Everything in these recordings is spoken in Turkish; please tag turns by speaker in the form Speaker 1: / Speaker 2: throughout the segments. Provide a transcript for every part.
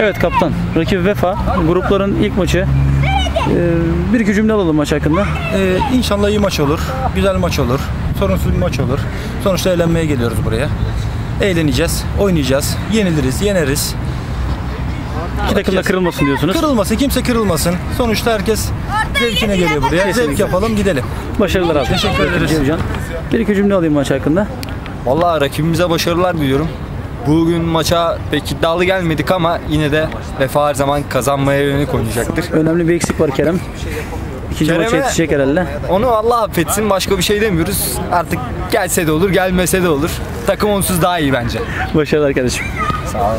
Speaker 1: Evet kaptan. Rakip Vefa. Grupların ilk maçı. Ee, bir iki cümle alalım maç hakkında.
Speaker 2: Ee, inşallah iyi maç olur. Güzel maç olur. Sorunsuz bir maç olur. Sonuçta eğlenmeye geliyoruz buraya. Eğleneceğiz, oynayacağız. Yeniliriz, yeneriz.
Speaker 1: İki takım da kırılmasın diyorsunuz.
Speaker 2: Kırılmasın, kimse kırılmasın. Sonuçta herkes zevkine geliyor buraya. Zevk
Speaker 1: Kesinlikle.
Speaker 2: yapalım, gidelim.
Speaker 1: Başarılar abi.
Speaker 2: Teşekkür ederiz.
Speaker 1: Bir iki cümle alayım maç hakkında.
Speaker 3: Vallahi rakibimize başarılar diliyorum. Bugün maça pek iddialı gelmedik ama yine de Vefa her zaman kazanmaya yönelik oynayacaktır.
Speaker 1: Önemli bir eksik var Kerem. İkinci
Speaker 3: Kerem'e-
Speaker 1: maça yetişecek herhalde.
Speaker 3: Onu Allah affetsin başka bir şey demiyoruz. Artık gelse de olur gelmese de olur. Takım onsuz daha iyi bence.
Speaker 1: Başarılar kardeşim.
Speaker 3: Sağ ol.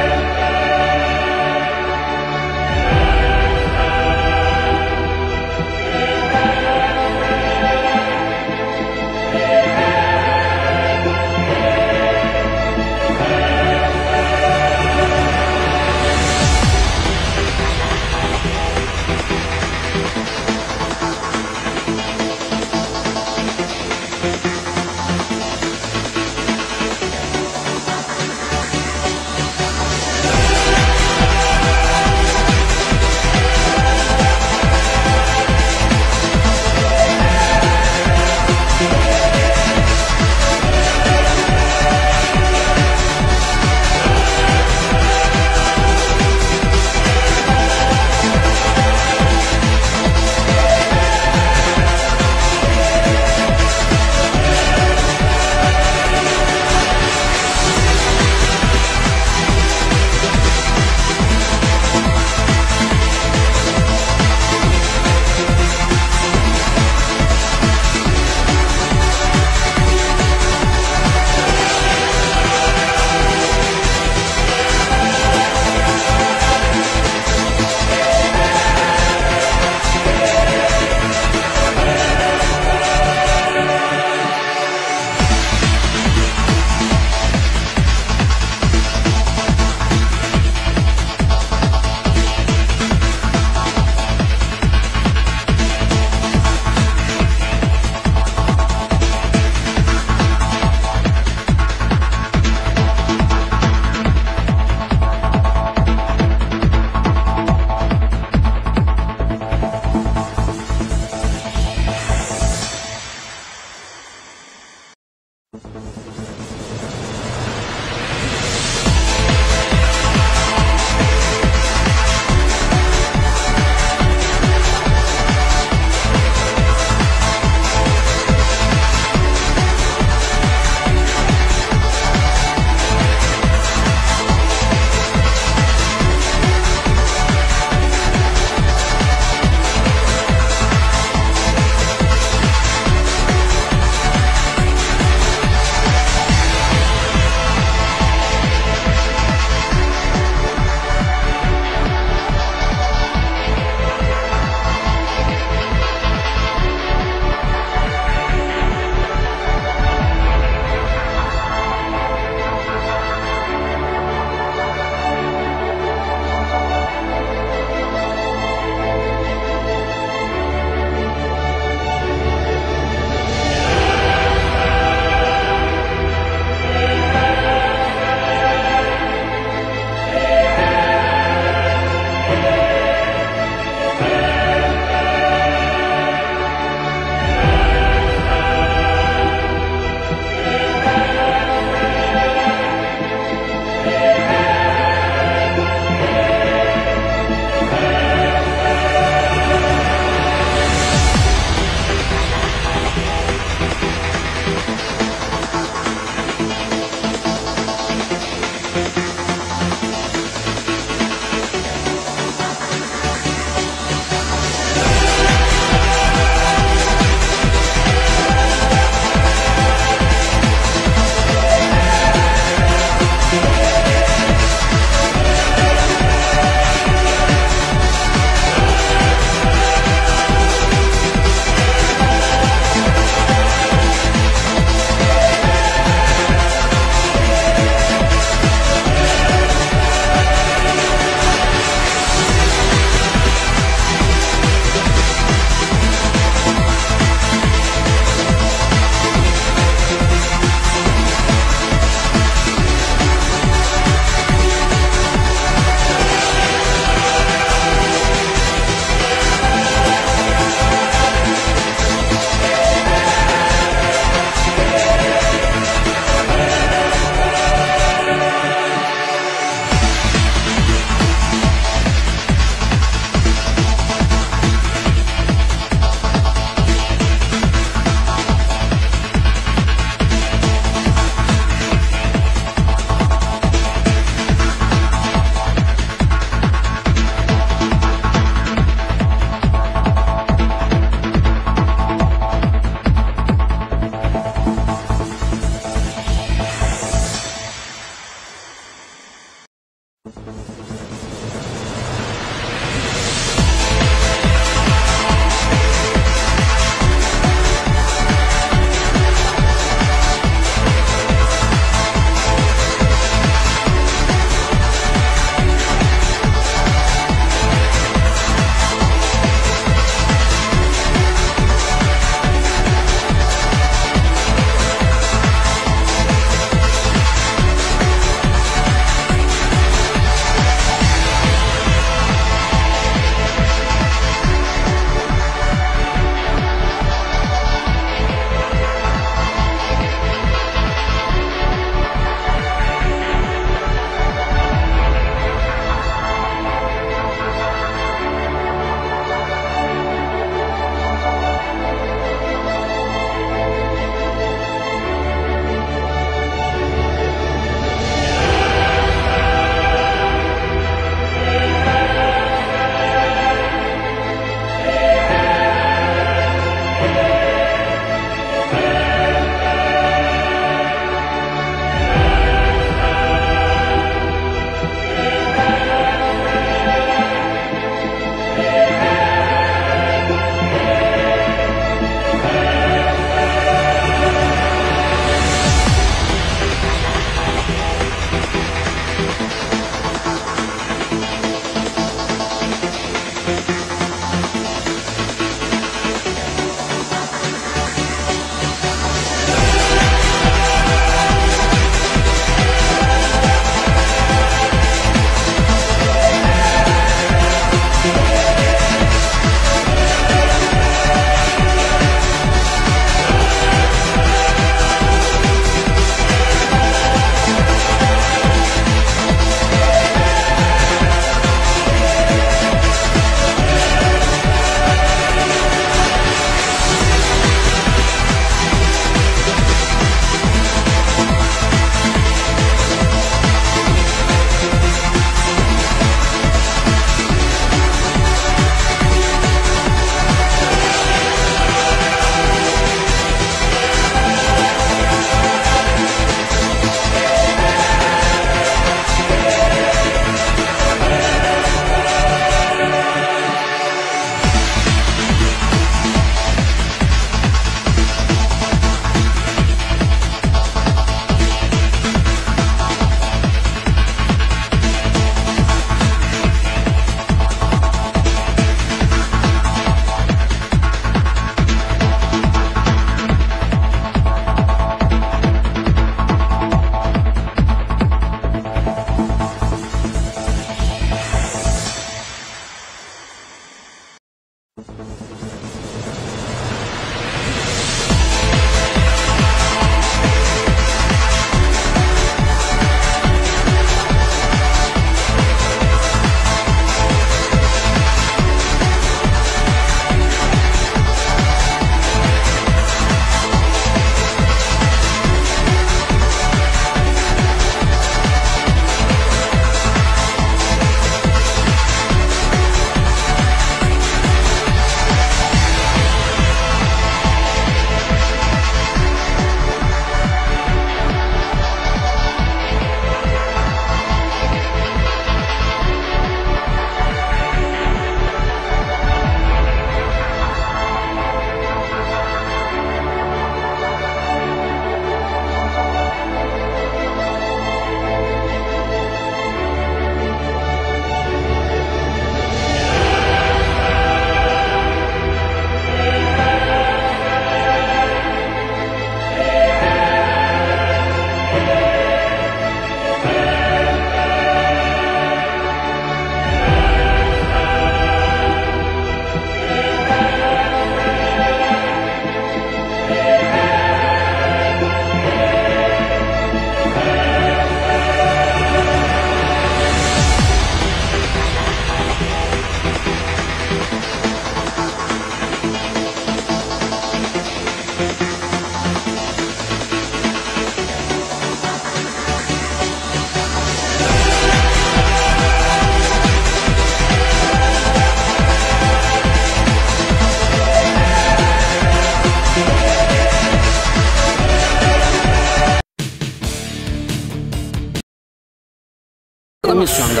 Speaker 4: Mıyız şu anda?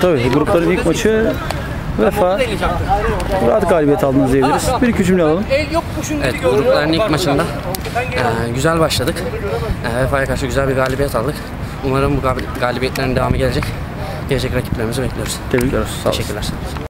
Speaker 1: Tabii grupların ilk maçı Vefa rahat galibiyet aldınız diyebiliriz. Bir iki cümle alalım.
Speaker 4: Evet, grupların ilk maçında e, güzel başladık. E, Vefa'ya karşı güzel bir galibiyet aldık. Umarım bu gal- galibiyetlerin devamı gelecek. Gelecek rakiplerimizi bekliyoruz.
Speaker 1: Tebrikler olsun. Sağ olasın.
Speaker 4: Teşekkürler.